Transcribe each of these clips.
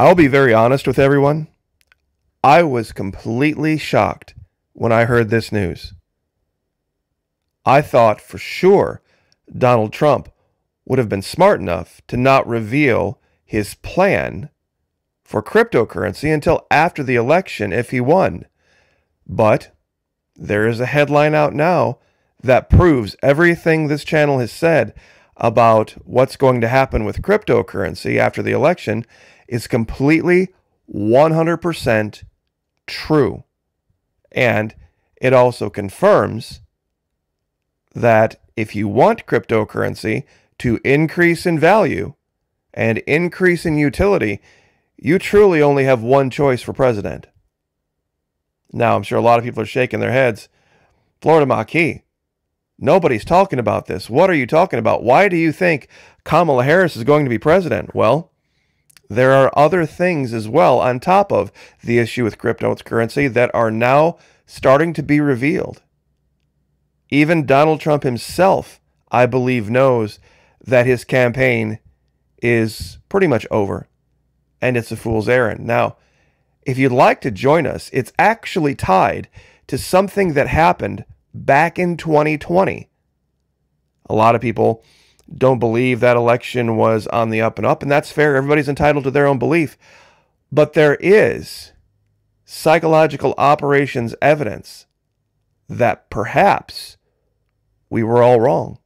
I'll be very honest with everyone. I was completely shocked when I heard this news. I thought for sure Donald Trump would have been smart enough to not reveal his plan for cryptocurrency until after the election if he won. But there is a headline out now that proves everything this channel has said about what's going to happen with cryptocurrency after the election is completely 100% true. And it also confirms that if you want cryptocurrency to increase in value and increase in utility, you truly only have one choice for president. Now, I'm sure a lot of people are shaking their heads. Florida Maquis, nobody's talking about this. What are you talking about? Why do you think Kamala Harris is going to be president? Well, there are other things as well on top of the issue with cryptocurrency that are now starting to be revealed. Even Donald Trump himself, I believe, knows that his campaign is pretty much over and it's a fool's errand. Now, if you'd like to join us, it's actually tied to something that happened back in 2020. A lot of people don't believe that election was on the up and up, and that's fair. Everybody's entitled to their own belief. But there is psychological operations evidence that perhaps we were all wrong.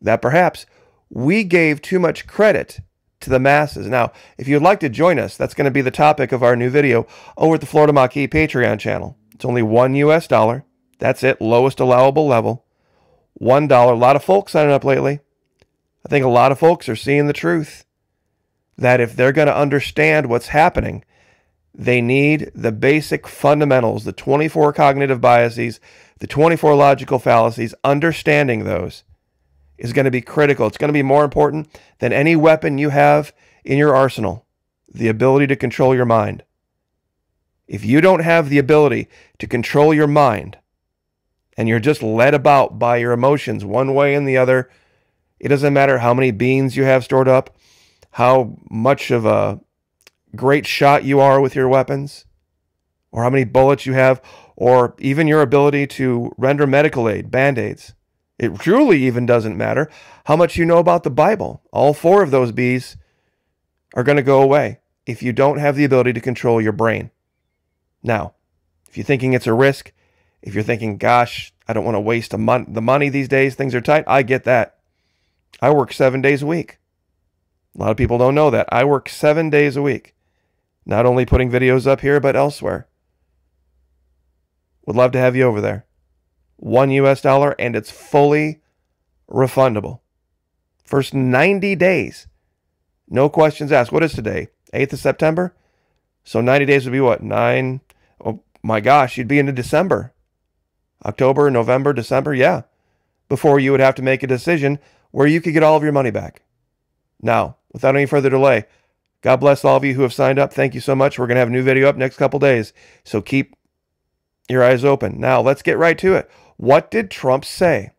That perhaps we gave too much credit to the masses. Now, if you'd like to join us, that's going to be the topic of our new video over at the Florida Maquis Patreon channel. It's only one US dollar. That's it, lowest allowable level. One dollar. A lot of folks signing up lately. I think a lot of folks are seeing the truth that if they're going to understand what's happening, they need the basic fundamentals, the 24 cognitive biases, the 24 logical fallacies, understanding those is going to be critical. It's going to be more important than any weapon you have in your arsenal the ability to control your mind. If you don't have the ability to control your mind and you're just led about by your emotions one way and the other, it doesn't matter how many beans you have stored up, how much of a great shot you are with your weapons, or how many bullets you have, or even your ability to render medical aid, band aids. It truly even doesn't matter how much you know about the Bible. All four of those B's are going to go away if you don't have the ability to control your brain. Now, if you're thinking it's a risk, if you're thinking, gosh, I don't want to waste mon- the money these days, things are tight, I get that. I work seven days a week. A lot of people don't know that. I work seven days a week, not only putting videos up here, but elsewhere. Would love to have you over there one US dollar, and it's fully refundable. First 90 days, no questions asked. What is today? 8th of September? So 90 days would be what? Nine? Oh my gosh, you'd be into December. October, November, December? Yeah. Before you would have to make a decision where you could get all of your money back. Now, without any further delay, God bless all of you who have signed up. Thank you so much. We're going to have a new video up next couple days. So keep your eyes open. Now, let's get right to it. What did Trump say?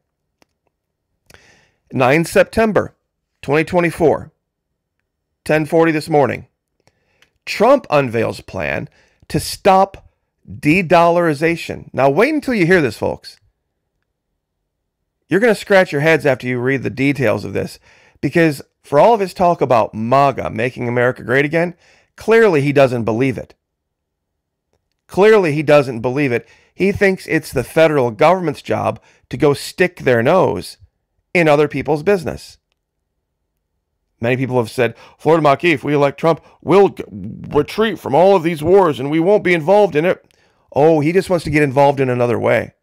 9 September 2024, 1040 this morning. Trump unveils plan to stop de-dollarization. Now wait until you hear this, folks. You're going to scratch your heads after you read the details of this because for all of his talk about MAGA, making America great again, clearly he doesn't believe it. Clearly he doesn't believe it. He thinks it's the federal government's job to go stick their nose in other people's business. Many people have said, Florida Maquis, if we elect Trump, we'll retreat from all of these wars and we won't be involved in it. Oh, he just wants to get involved in another way.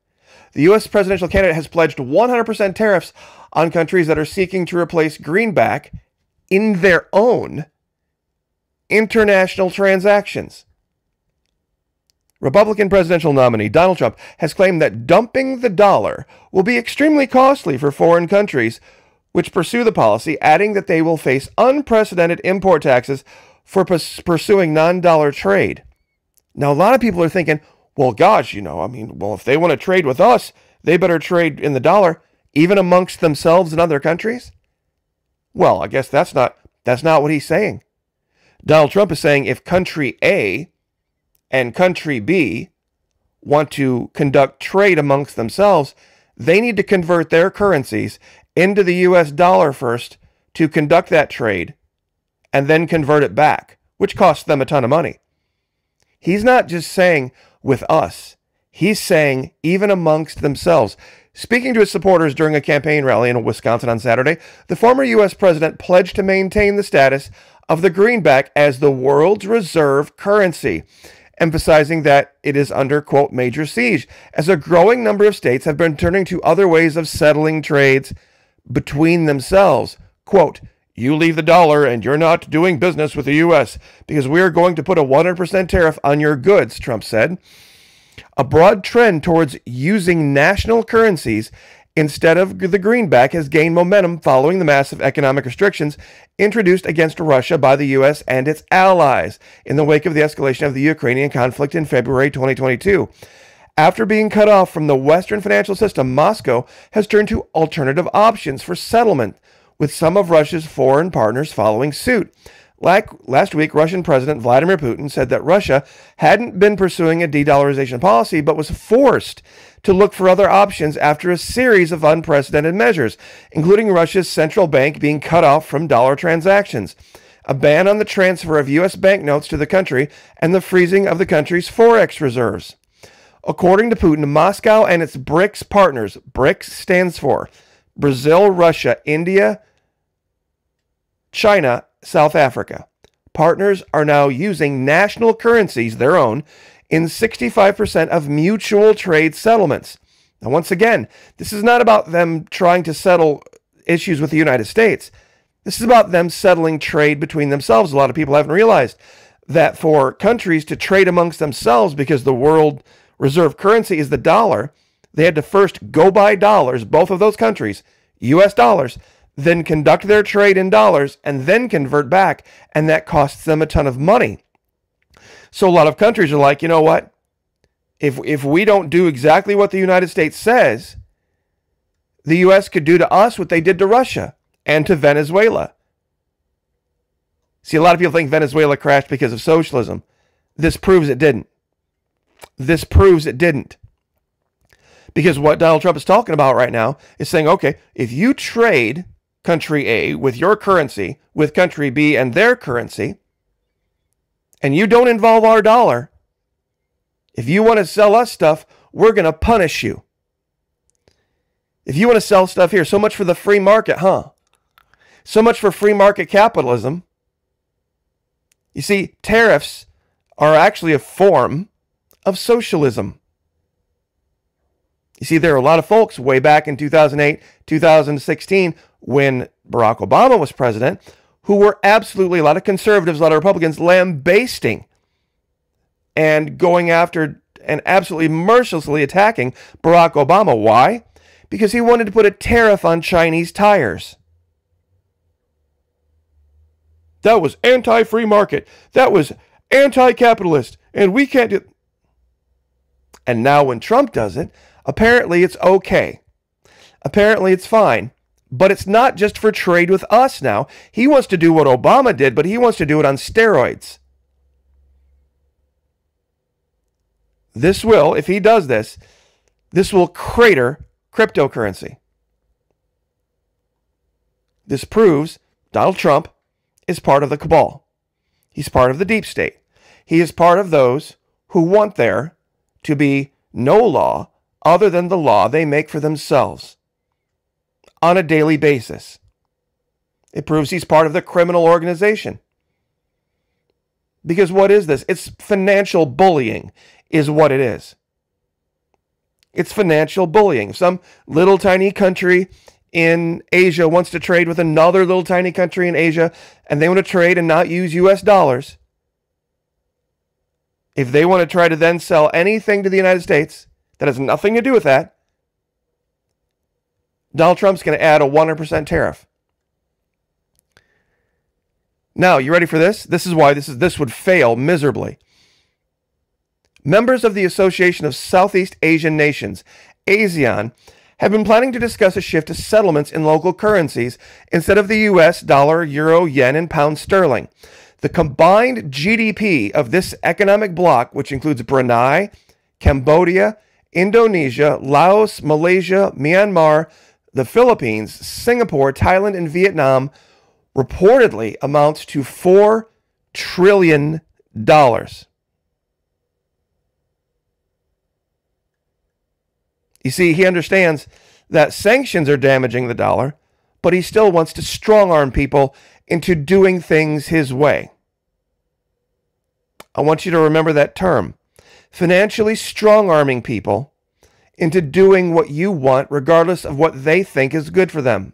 The U.S. presidential candidate has pledged 100% tariffs on countries that are seeking to replace greenback in their own international transactions. Republican presidential nominee Donald Trump has claimed that dumping the dollar will be extremely costly for foreign countries which pursue the policy, adding that they will face unprecedented import taxes for pursuing non dollar trade. Now, a lot of people are thinking, well, gosh, you know, I mean, well, if they want to trade with us, they better trade in the dollar, even amongst themselves and other countries. Well, I guess that's not that's not what he's saying. Donald Trump is saying if country A and country B want to conduct trade amongst themselves, they need to convert their currencies into the US dollar first to conduct that trade and then convert it back, which costs them a ton of money. He's not just saying with us, he's saying even amongst themselves. Speaking to his supporters during a campaign rally in Wisconsin on Saturday, the former U.S. president pledged to maintain the status of the greenback as the world's reserve currency, emphasizing that it is under, quote, major siege, as a growing number of states have been turning to other ways of settling trades between themselves. Quote, you leave the dollar and you're not doing business with the U.S. because we are going to put a 100% tariff on your goods, Trump said. A broad trend towards using national currencies instead of the greenback has gained momentum following the massive economic restrictions introduced against Russia by the U.S. and its allies in the wake of the escalation of the Ukrainian conflict in February 2022. After being cut off from the Western financial system, Moscow has turned to alternative options for settlement with some of Russia's foreign partners following suit. Like last week, Russian President Vladimir Putin said that Russia hadn't been pursuing a de dollarization policy, but was forced to look for other options after a series of unprecedented measures, including Russia's central bank being cut off from dollar transactions, a ban on the transfer of U.S. banknotes to the country, and the freezing of the country's forex reserves. According to Putin, Moscow and its BRICS partners, BRICS stands for Brazil, Russia, India, China, South Africa. Partners are now using national currencies, their own, in 65% of mutual trade settlements. Now, once again, this is not about them trying to settle issues with the United States. This is about them settling trade between themselves. A lot of people haven't realized that for countries to trade amongst themselves because the world reserve currency is the dollar, they had to first go buy dollars, both of those countries, US dollars, then conduct their trade in dollars, and then convert back. And that costs them a ton of money. So a lot of countries are like, you know what? If, if we don't do exactly what the United States says, the U.S. could do to us what they did to Russia and to Venezuela. See, a lot of people think Venezuela crashed because of socialism. This proves it didn't. This proves it didn't. Because what Donald Trump is talking about right now is saying, okay, if you trade country A with your currency with country B and their currency, and you don't involve our dollar, if you want to sell us stuff, we're going to punish you. If you want to sell stuff here, so much for the free market, huh? So much for free market capitalism. You see, tariffs are actually a form of socialism. You see, there are a lot of folks way back in 2008, 2016, when Barack Obama was president, who were absolutely a lot of conservatives, a lot of Republicans lambasting and going after and absolutely mercilessly attacking Barack Obama. Why? Because he wanted to put a tariff on Chinese tires. That was anti free market. That was anti capitalist. And we can't do. And now when Trump does it, Apparently, it's okay. Apparently, it's fine. But it's not just for trade with us now. He wants to do what Obama did, but he wants to do it on steroids. This will, if he does this, this will crater cryptocurrency. This proves Donald Trump is part of the cabal. He's part of the deep state. He is part of those who want there to be no law other than the law they make for themselves on a daily basis. It proves he's part of the criminal organization. Because what is this? It's financial bullying, is what it is. It's financial bullying. Some little tiny country in Asia wants to trade with another little tiny country in Asia, and they want to trade and not use US dollars. If they want to try to then sell anything to the United States, that has nothing to do with that. Donald Trump's going to add a 100% tariff. Now, you ready for this? This is why this is this would fail miserably. Members of the Association of Southeast Asian Nations, ASEAN, have been planning to discuss a shift to settlements in local currencies instead of the US dollar, euro, yen, and pound sterling. The combined GDP of this economic bloc, which includes Brunei, Cambodia, Indonesia, Laos, Malaysia, Myanmar, the Philippines, Singapore, Thailand, and Vietnam, reportedly amounts to $4 trillion. You see, he understands that sanctions are damaging the dollar, but he still wants to strong arm people into doing things his way. I want you to remember that term financially strong arming people into doing what you want, regardless of what they think is good for them.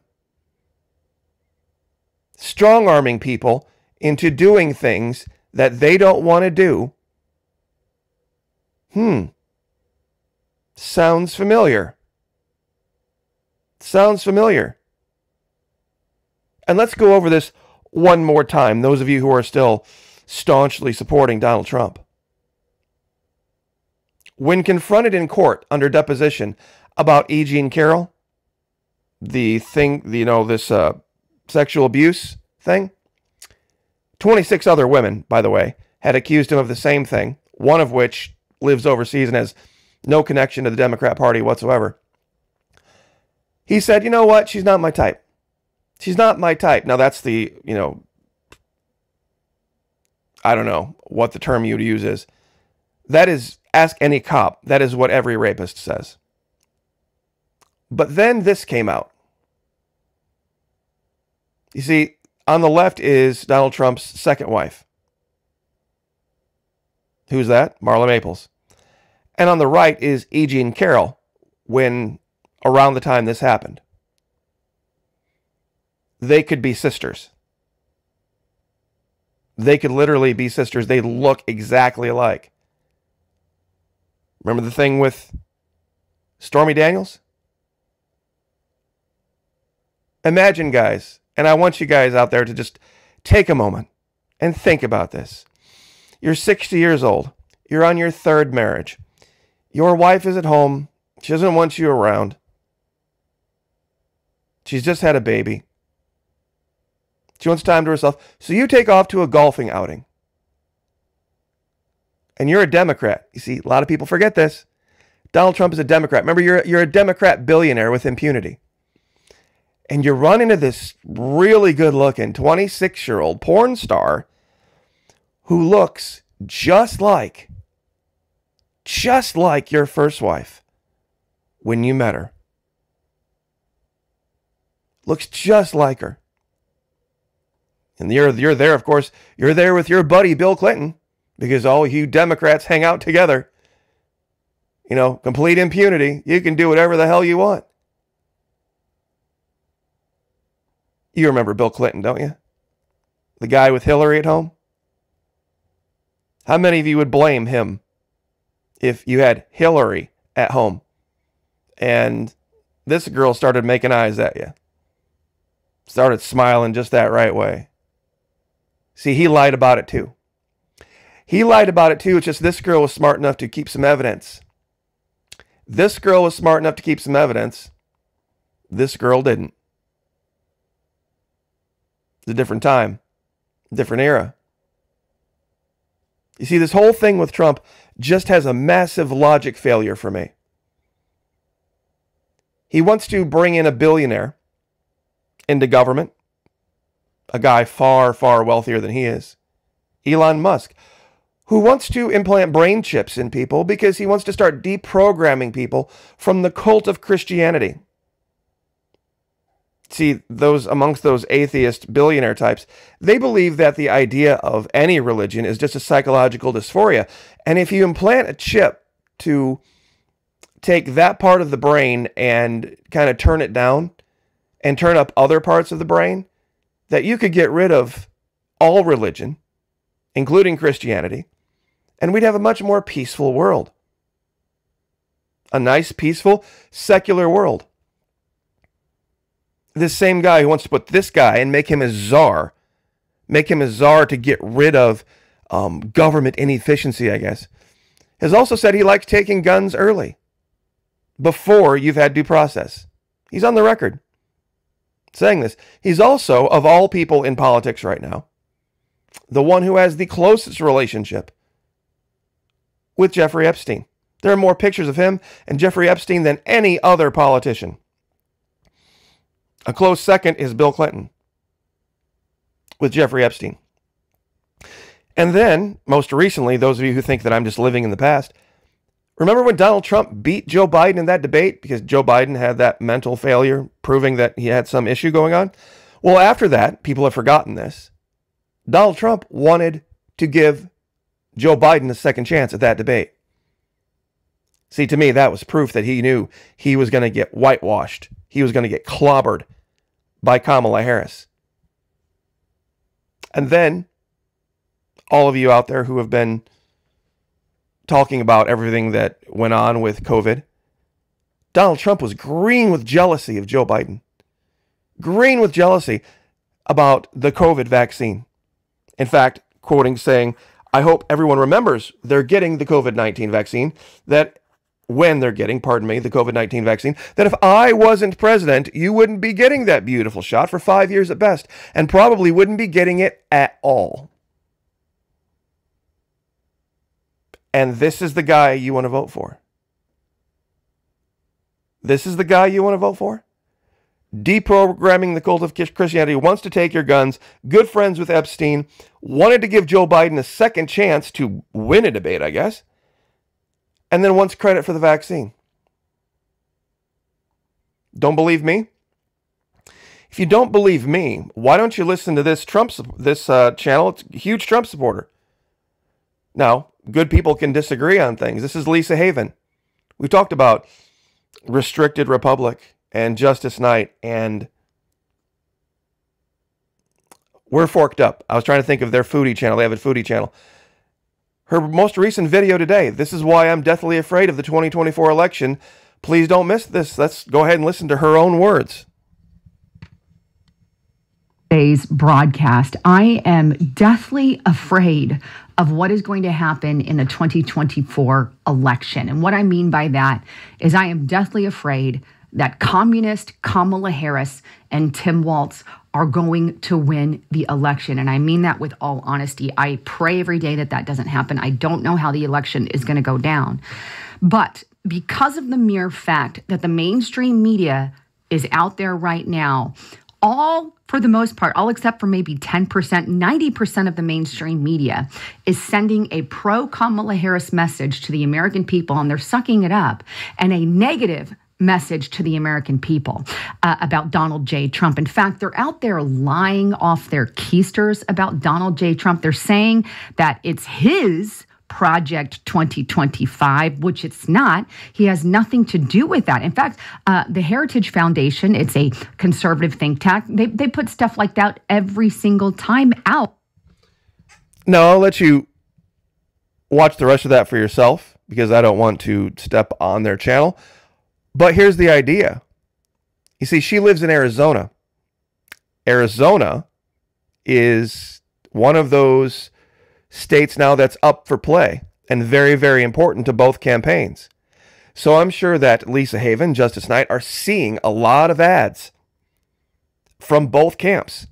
Strong arming people into doing things that they don't want to do. Hmm. Sounds familiar. Sounds familiar. And let's go over this one more time, those of you who are still staunchly supporting Donald Trump. When confronted in court under deposition about E. Jean Carroll, the thing, you know, this uh, sexual abuse thing, 26 other women, by the way, had accused him of the same thing, one of which lives overseas and has no connection to the Democrat Party whatsoever. He said, you know what? She's not my type. She's not my type. Now, that's the, you know, I don't know what the term you'd use is. That is Ask any cop. That is what every rapist says. But then this came out. You see, on the left is Donald Trump's second wife. Who's that? Marla Maples. And on the right is E. Jean Carroll when around the time this happened. They could be sisters. They could literally be sisters. They look exactly alike. Remember the thing with Stormy Daniels? Imagine, guys, and I want you guys out there to just take a moment and think about this. You're 60 years old. You're on your third marriage. Your wife is at home. She doesn't want you around. She's just had a baby. She wants time to herself. So you take off to a golfing outing and you're a Democrat. You see, a lot of people forget this. Donald Trump is a Democrat. Remember, you're, you're a Democrat billionaire with impunity. And you run into this really good looking 26 year old porn star who looks just like, just like your first wife when you met her. Looks just like her. And you're, you're there, of course, you're there with your buddy, Bill Clinton because all you Democrats hang out together. You know, complete impunity. You can do whatever the hell you want. You remember Bill Clinton, don't you? The guy with Hillary at home? How many of you would blame him if you had Hillary at home and this girl started making eyes at you? Started smiling just that right way. See, he lied about it too. He lied about it too. It's just this girl was smart enough to keep some evidence. This girl was smart enough to keep some evidence. This girl didn't. It's a different time, different era. You see, this whole thing with Trump just has a massive logic failure for me. He wants to bring in a billionaire into government, a guy far, far wealthier than he is, Elon Musk who wants to implant brain chips in people because he wants to start deprogramming people from the cult of Christianity. See, those amongst those atheist billionaire types, they believe that the idea of any religion is just a psychological dysphoria. And if you implant a chip to take that part of the brain and kind of turn it down and turn up other parts of the brain, that you could get rid of all religion, including Christianity, and we'd have a much more peaceful world. A nice, peaceful, secular world. This same guy who wants to put this guy and make him a czar, make him a czar to get rid of um, government inefficiency, I guess, has also said he likes taking guns early, before you've had due process. He's on the record saying this. He's also, of all people in politics right now, the one who has the closest relationship with Jeffrey Epstein. There are more pictures of him and Jeffrey Epstein than any other politician. A close second is Bill Clinton with Jeffrey Epstein. And then, most recently, those of you who think that I'm just living in the past, remember when Donald Trump beat Joe Biden in that debate because Joe Biden had that mental failure, proving that he had some issue going on? Well, after that, people have forgotten this. Donald Trump wanted to give Joe Biden a second chance at that debate. See, to me, that was proof that he knew he was going to get whitewashed. He was going to get clobbered by Kamala Harris. And then, all of you out there who have been talking about everything that went on with COVID, Donald Trump was green with jealousy of Joe Biden, green with jealousy about the COVID vaccine. In fact, quoting saying, I hope everyone remembers they're getting the COVID 19 vaccine, that when they're getting, pardon me, the COVID 19 vaccine, that if I wasn't president, you wouldn't be getting that beautiful shot for five years at best, and probably wouldn't be getting it at all. And this is the guy you want to vote for. This is the guy you want to vote for? Deprogramming the cult of Christianity, wants to take your guns, good friends with Epstein, wanted to give Joe Biden a second chance to win a debate, I guess and then wants credit for the vaccine. Don't believe me? If you don't believe me, why don't you listen to this Trump this uh, channel? It's a huge Trump supporter. Now, good people can disagree on things. This is Lisa Haven. We've talked about restricted republic and Justice Knight, and we're forked up. I was trying to think of their foodie channel. They have a foodie channel her most recent video today. This is why I'm deathly afraid of the 2024 election. Please don't miss this. Let's go ahead and listen to her own words. Today's broadcast. I am deathly afraid of what is going to happen in the 2024 election. And what I mean by that is I am deathly afraid that communist Kamala Harris and Tim Walz are going to win the election. And I mean that with all honesty. I pray every day that that doesn't happen. I don't know how the election is going to go down. But because of the mere fact that the mainstream media is out there right now, all for the most part, all except for maybe 10%, 90% of the mainstream media is sending a pro Kamala Harris message to the American people and they're sucking it up, and a negative message to the American people uh, about Donald J. Trump. In fact, they're out there lying off their keisters about Donald J. Trump. They're saying that it's his Project 2025, which it's not. He has nothing to do with that. In fact, uh, the Heritage Foundation, it's a conservative think tank, they, they put stuff like that every single time out. No, I'll let you watch the rest of that for yourself because I don't want to step on their channel. But here's the idea. You see, she lives in Arizona. Arizona is one of those states now that's up for play and very, very important to both campaigns. So I'm sure that Lisa Haven, Justice Knight are seeing a lot of ads from both camps.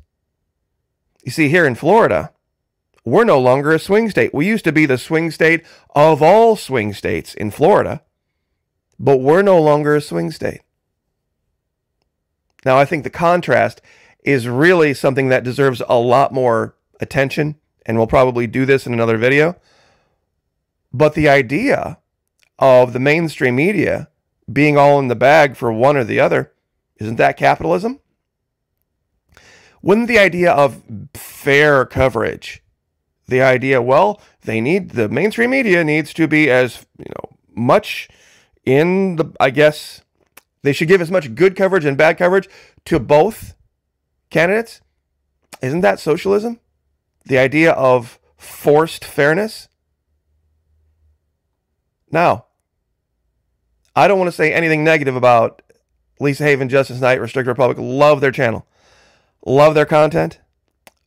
You see, here in Florida, we're no longer a swing state. We used to be the swing state of all swing states in Florida. But we're no longer a swing state. Now, I think the contrast is really something that deserves a lot more attention, and we'll probably do this in another video. But the idea of the mainstream media being all in the bag for one or the other, isn't that capitalism? Wouldn't the idea of fair coverage, the idea, well, they need the mainstream media needs to be as you know much in the, I guess they should give as much good coverage and bad coverage to both candidates. Isn't that socialism? The idea of forced fairness? Now, I don't want to say anything negative about Lisa Haven, Justice Knight, Restricted Republic. Love their channel, love their content,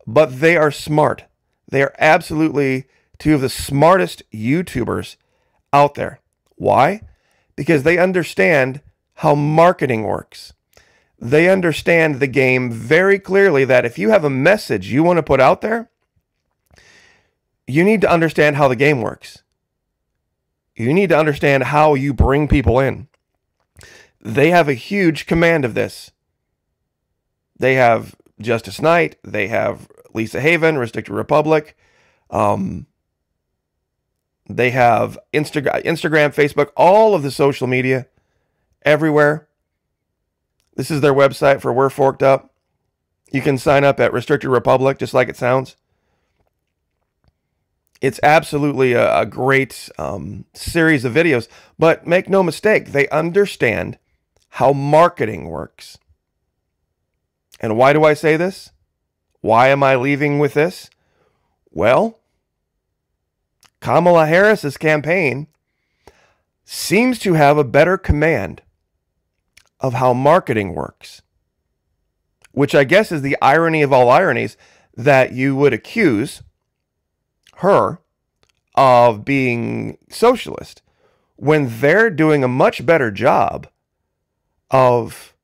but they are smart. They are absolutely two of the smartest YouTubers out there. Why? Because they understand how marketing works. They understand the game very clearly that if you have a message you want to put out there, you need to understand how the game works. You need to understand how you bring people in. They have a huge command of this. They have Justice Knight, they have Lisa Haven, Restricted Republic. Um, they have Instagram, Instagram, Facebook, all of the social media everywhere. This is their website for We're Forked Up. You can sign up at Restricted Republic, just like it sounds. It's absolutely a, a great um, series of videos, but make no mistake, they understand how marketing works. And why do I say this? Why am I leaving with this? Well, Kamala Harris's campaign seems to have a better command of how marketing works, which I guess is the irony of all ironies that you would accuse her of being socialist when they're doing a much better job of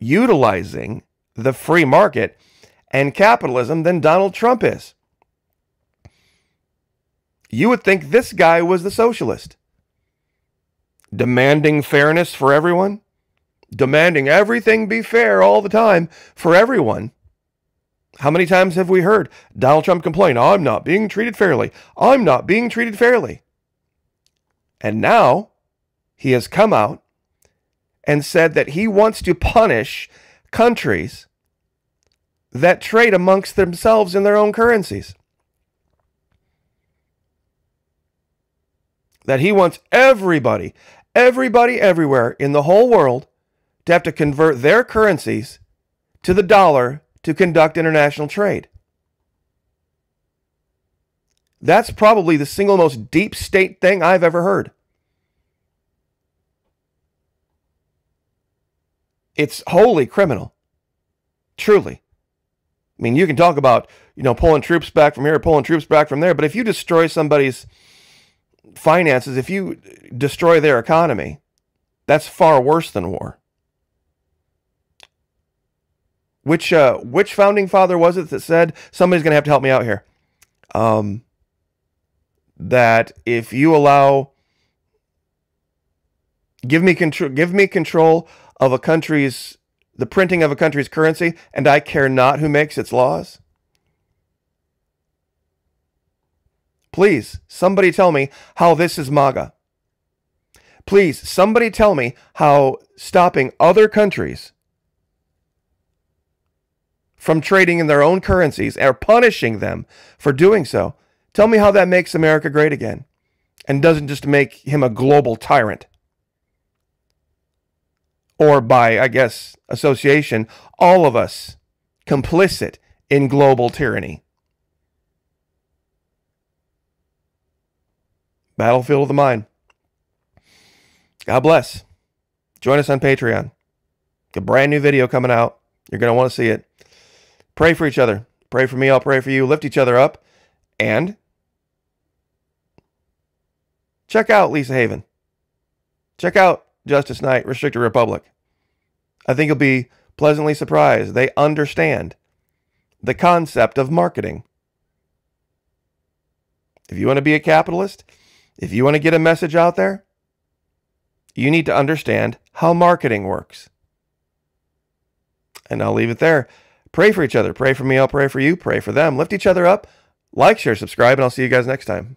utilizing the free market and capitalism than Donald Trump is. You would think this guy was the socialist. Demanding fairness for everyone, demanding everything be fair all the time for everyone. How many times have we heard Donald Trump complain, I'm not being treated fairly. I'm not being treated fairly. And now he has come out and said that he wants to punish countries that trade amongst themselves in their own currencies. That he wants everybody, everybody everywhere in the whole world to have to convert their currencies to the dollar to conduct international trade. That's probably the single most deep state thing I've ever heard. It's wholly criminal. Truly. I mean, you can talk about, you know, pulling troops back from here, pulling troops back from there, but if you destroy somebody's finances, if you destroy their economy, that's far worse than war. Which uh, which founding father was it that said somebody's going to have to help me out here? Um, that if you allow, give me control, give me control of a country's the printing of a country's currency, and I care not who makes its laws? Please, somebody tell me how this is MAGA. Please, somebody tell me how stopping other countries from trading in their own currencies or punishing them for doing so, tell me how that makes America great again and doesn't just make him a global tyrant or by, I guess, association, all of us complicit in global tyranny. Battlefield of the Mind. God bless. Join us on Patreon. A brand new video coming out. You're going to want to see it. Pray for each other. Pray for me. I'll pray for you. Lift each other up. And check out Lisa Haven. Check out Justice Knight, Restricted Republic. I think you'll be pleasantly surprised. They understand the concept of marketing. If you want to be a capitalist, if you want to get a message out there, you need to understand how marketing works. And I'll leave it there. Pray for each other. Pray for me. I'll pray for you. Pray for them. Lift each other up. Like, share, subscribe, and I'll see you guys next time.